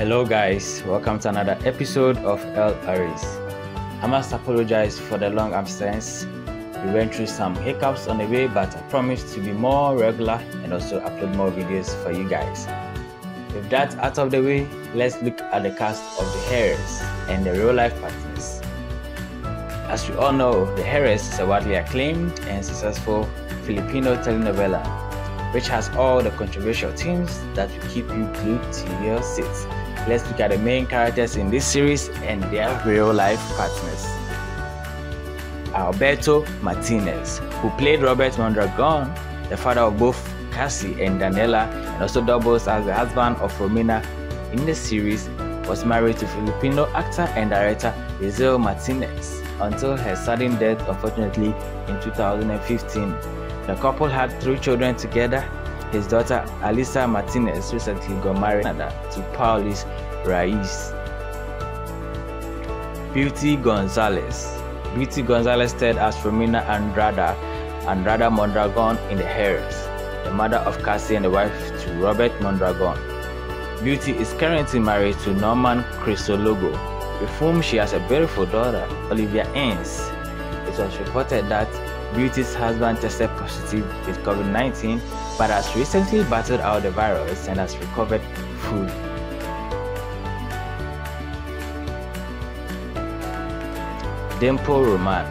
Hello, guys. Welcome to another episode of El Aries. I must apologize for the long absence. We went through some hiccups on the way, but I promise to be more regular and also upload more videos for you guys. With that out of the way, let's look at the cast of The Heiress and the real life partners. As we all know, The Heiress is a widely acclaimed and successful Filipino telenovela, which has all the controversial themes that will keep you glued to your seats. Let's look at the main characters in this series and their real life partners. Alberto Martinez, who played Robert Mondragon, the father of both Cassie and Daniela, and also doubles as the husband of Romina in the series, was married to Filipino actor and director Giselle Martinez until her sudden death, unfortunately, in 2015. The couple had three children together his daughter Alisa Martinez recently got married to Paulis Raiz. Beauty Gonzalez. Beauty Gonzalez starred as Romina Andrada, Andrada Mondragon in The Heiress, the mother of Cassie and the wife to Robert Mondragon. Beauty is currently married to Norman Crisologo, with whom she has a beautiful daughter, Olivia Ains. It was reported that Beauty's husband tested positive with COVID 19 but has recently battled out the virus and has recovered fully. Dimples Romana,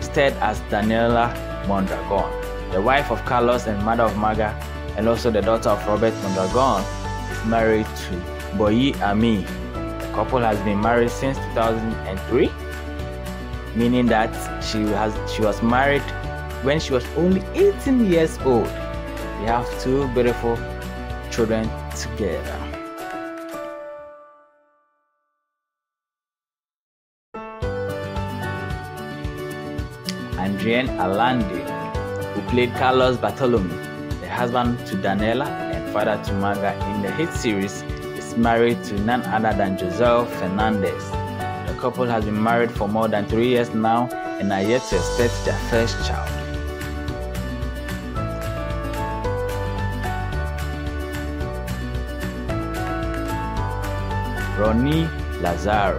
starred as Daniela Mondragon, the wife of Carlos and mother of Marga, and also the daughter of Robert Mondragon, is married to Boyet Ahmee. The couple has been married since 2003 meaning that she has she was married when she was only 18 years old. They have two beautiful children together. Adrian Alandy, who played Carlos Bartolome, the husband to Daniela and father to Marga in the hit series, is married to none other than Joselle Fernandez. The couple has been married for more than three years now and are yet to expect their first child. Ronnie Lazaro,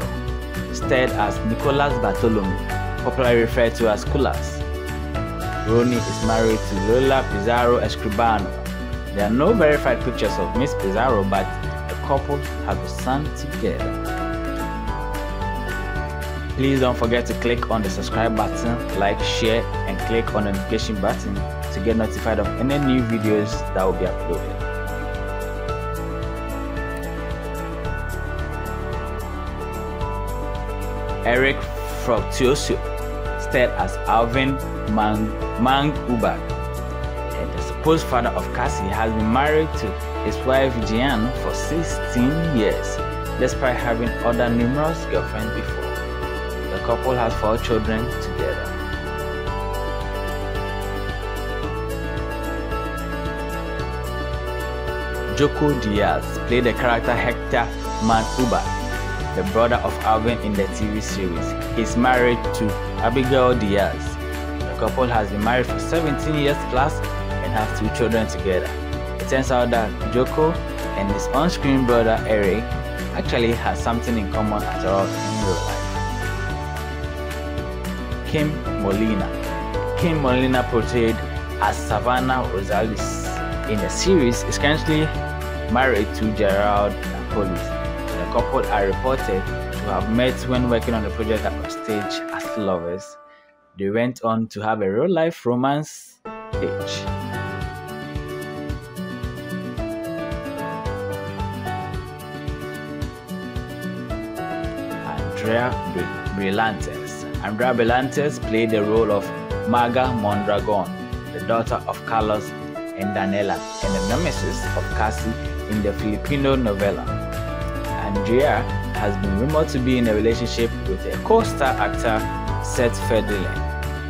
starred as Nicolas Bartolome, popularly referred to as Kulas. Ronnie is married to Lola Pizarro Escribano. There are no verified pictures of Miss Pizarro, but the couple have a son together. Please don't forget to click on the subscribe button, like, share, and click on the notification button to get notified of any new videos that will be uploaded. Eric Fructuoso, starred as Alvin Mang, Mang and the supposed father of Cassie has been married to his wife Jeanne for 16 years, despite having other numerous girlfriends before. The couple has four children together. Joko Diaz played the character Hector Manuba, the brother of Alvin in the TV series. He is married to Abigail Diaz. The couple has been married for 17 years plus and have two children together. It turns out that Joko and his on-screen brother Eric actually has something in common at all in real life. Kim Molina. Kim Molina portrayed as Savannah Rosales in the series is currently married to Jerald Napoles. Couple are reported to have met when working on the project at stage as lovers. They went on to have a real life romance stage. Andrea Brillantes. Andrea Brillantes played the role of Marga Mondragon, the daughter of Carlos and Daniela, and the nemesis of Cassie in the Filipino novella. Andrea has been rumored to be in a relationship with a co-star actor Seth Fedelin.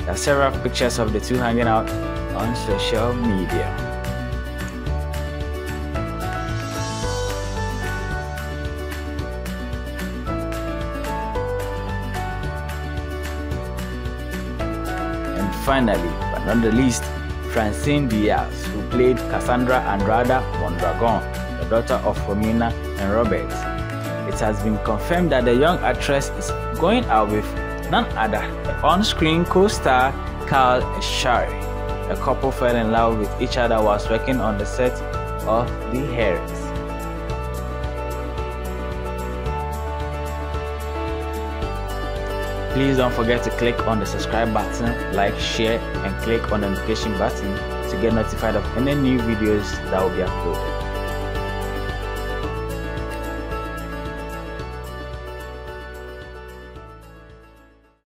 There are several pictures of the two hanging out on social media. And finally, but not the least, Francine Diaz, who played Cassandra Andrada Mondragon, the daughter of Romina and Robert. It has been confirmed that the young actress is going out with none other on-screen co-star Kyle Echarri. The couple fell in love with each other whilst working on the set of The Heiress. Please don't forget to click on the subscribe button, like, share, and click on the notification button to get notified of any new videos that will be uploaded.